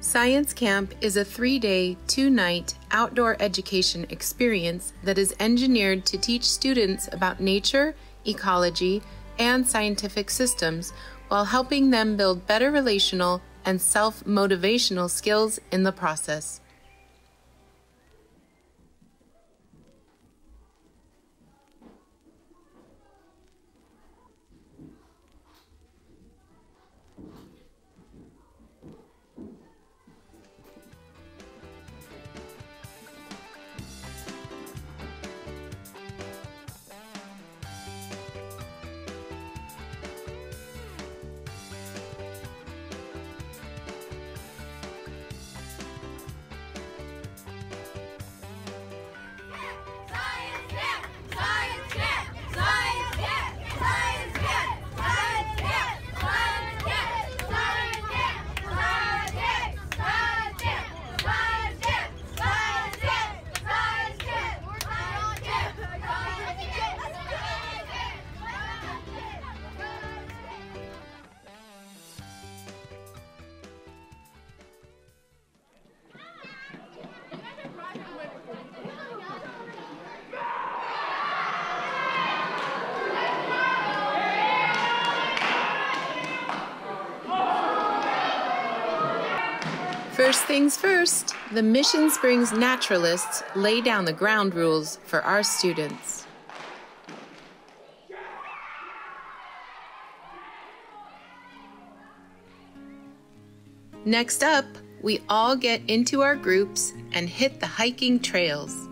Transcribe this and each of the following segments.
Science Camp is a three day, two night outdoor education experience that is engineered to teach students about nature, ecology, and scientific systems while helping them build better relational and self motivational skills in the process. First things first, the Mission Springs naturalists lay down the ground rules for our students. Next up, we all get into our groups and hit the hiking trails.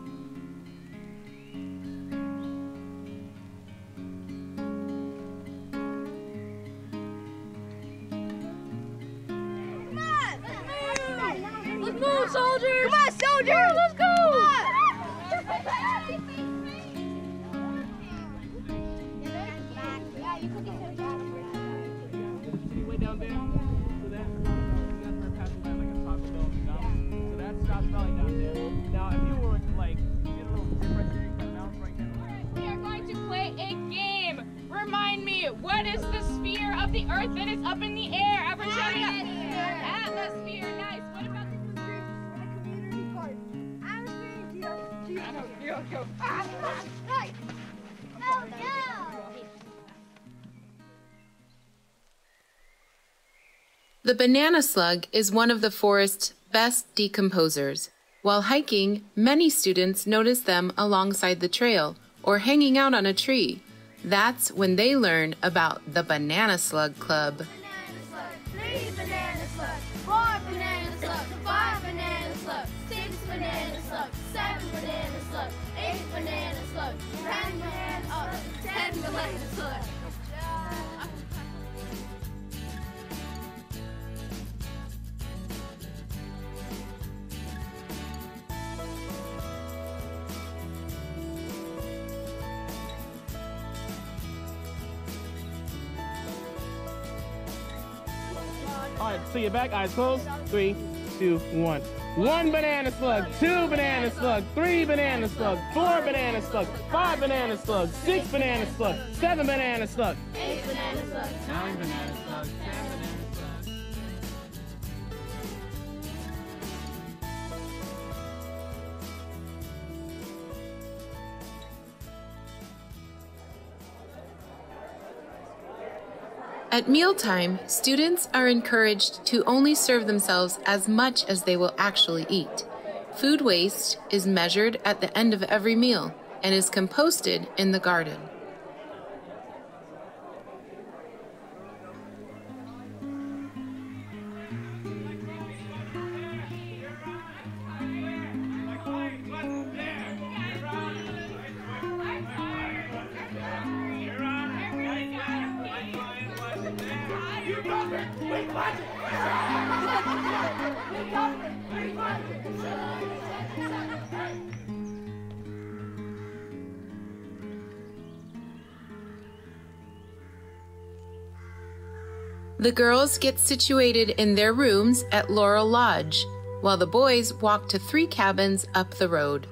Of the Earth that is up in the air? Everyone shout it out. Atmosphere. Nice. What about Oh no! The banana slug is one of the forest's best decomposers. While hiking, many students notice them alongside the trail or hanging out on a tree. That's when they learn about the Banana Slug Club. All right, so you're back, eyes closed. Three, two, one. One banana slug, two banana slug, three banana slug, four banana slug, five banana slug, six banana slug, seven banana slug. Eight banana slug, Nine banana slugs, ten banana slugs. At mealtime, students are encouraged to only serve themselves as much as they will actually eat. Food waste is measured at the end of every meal and is composted in the garden. The girls get situated in their rooms at Laurel Lodge, while the boys walk to three cabins up the road.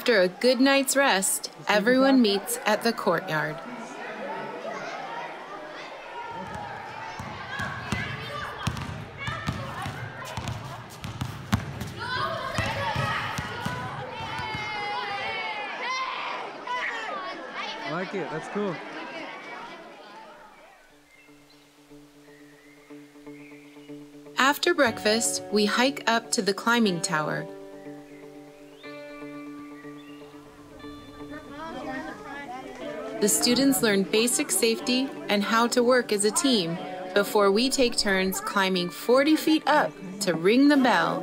After a good night's rest, everyone meets at the courtyard. Like it. That's cool. After breakfast, we hike up to the climbing tower. The students learn basic safety and how to work as a team before we take turns climbing 40 feet up to ring the bell.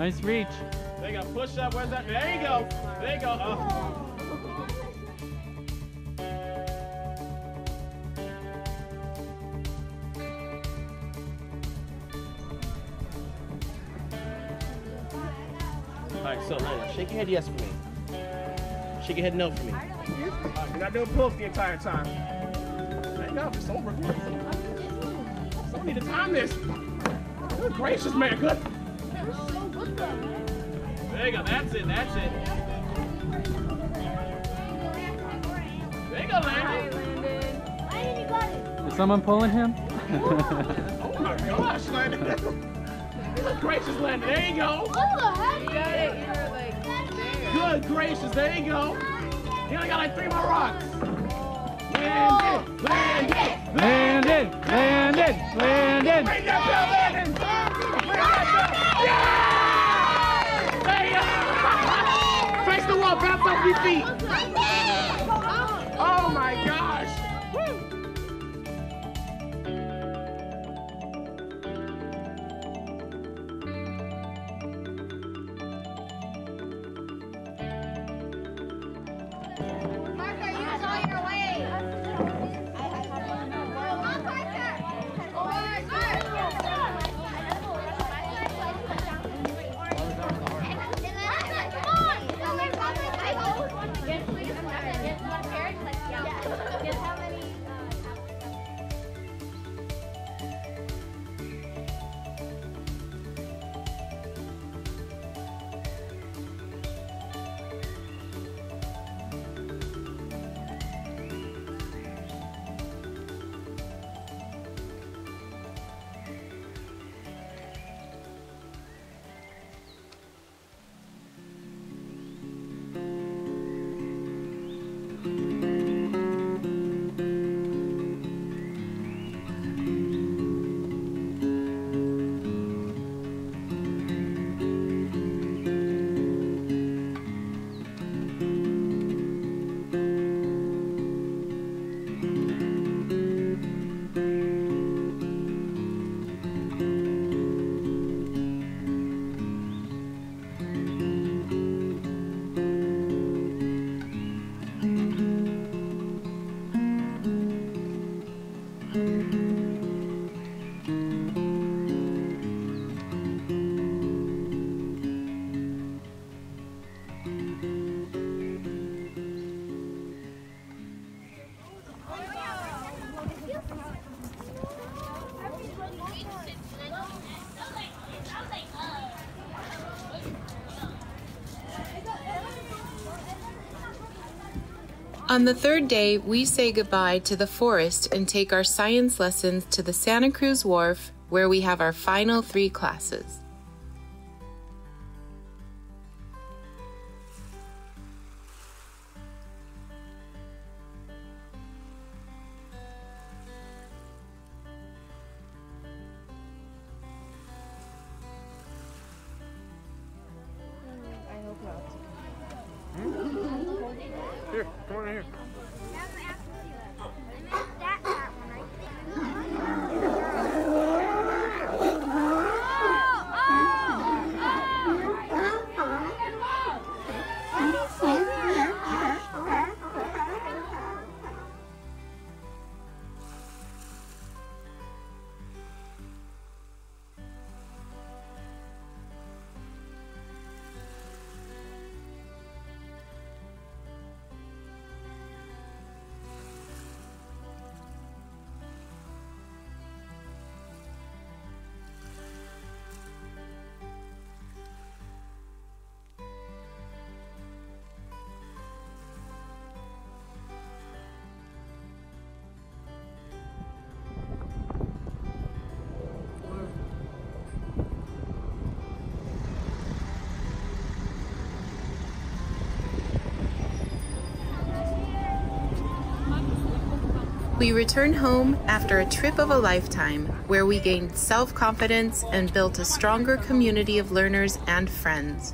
Nice reach. There you go. Push up. Where's that? There you go. There you go. Oh. All right, so Lola, shake your head yes for me. Shake your head no for me. All right, you're not doing pull-ups the entire time. There you go. It's over. Someone need to time this. Good gracious, man. Good. There you go. That's it. That's it. There you go, Landon. Is someone pulling him? Oh my gosh, Landon. Good gracious, Landon. There you go. What the heck? Good gracious. There you go. You only got like three more rocks. Landon. Landon. Landon! Landon! Landon! Your feet. On the third day, we say goodbye to the forest and take our science lessons to the Santa Cruz Wharf, where we have our final three classes. We returned home after a trip of a lifetime where we gained self confidence and built a stronger community of learners and friends.